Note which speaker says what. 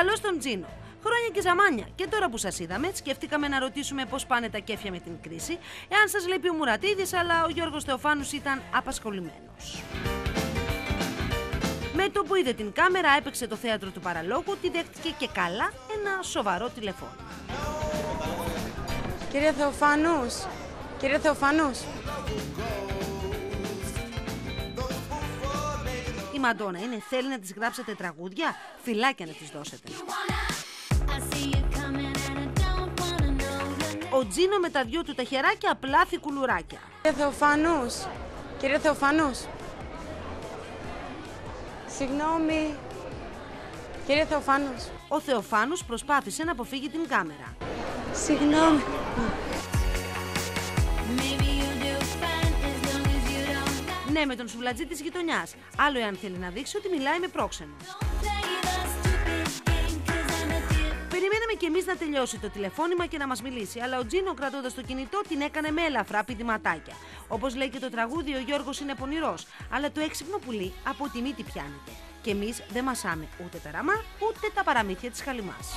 Speaker 1: Καλώ τον Τζίνο. Χρόνια και ζαμάνια. Και τώρα που σας είδαμε, σκεφτήκαμε να ρωτήσουμε πώς πάνε τα κέφια με την κρίση, εάν σας λείπει ο Μουρατίδης, αλλά ο Γιώργος Θεοφάνους ήταν απασχολημένος. Με το που είδε την κάμερα, έπαιξε το θέατρο του παραλόγου, τη δέχτηκε και καλά ένα σοβαρό τηλεφώνημα.
Speaker 2: Κύριε Θεοφάνους, κύριε Θεοφάνους,
Speaker 1: Μαντόνα είναι, θέλει να της γράψετε τραγούδια, φυλάκια να της δώσετε. Ο Τζίνο με τα δυο του τα χεράκια απλάθη κουλουράκια.
Speaker 2: κύριε Θεοφάνους, κύριε Θεοφάνους. Συγγνώμη, κύριε Θεοφάνους,
Speaker 1: Ο Θεοφάνους προσπάθησε να αποφύγει την κάμερα.
Speaker 2: συγγνώμη.
Speaker 1: Ναι, με τον σουβλατζή της γειτονιάς. Άλλο εάν θέλει να δείξει ότι μιλάει με πρόξενος. Περιμέναμε κι εμείς να τελειώσει το τηλεφώνημα και να μας μιλήσει, αλλά ο Τζίνο κρατώντας το κινητό την έκανε με ελαφρά πηδηματάκια. Όπως λέει και το τραγούδι, ο Γιώργος είναι πονηρός, αλλά το έξυπνο πουλί από τη μύτη πιάνεται. Και εμείς δεν μασάμε ούτε τα ραμά, ούτε τα παραμύθια της χαλιμάς.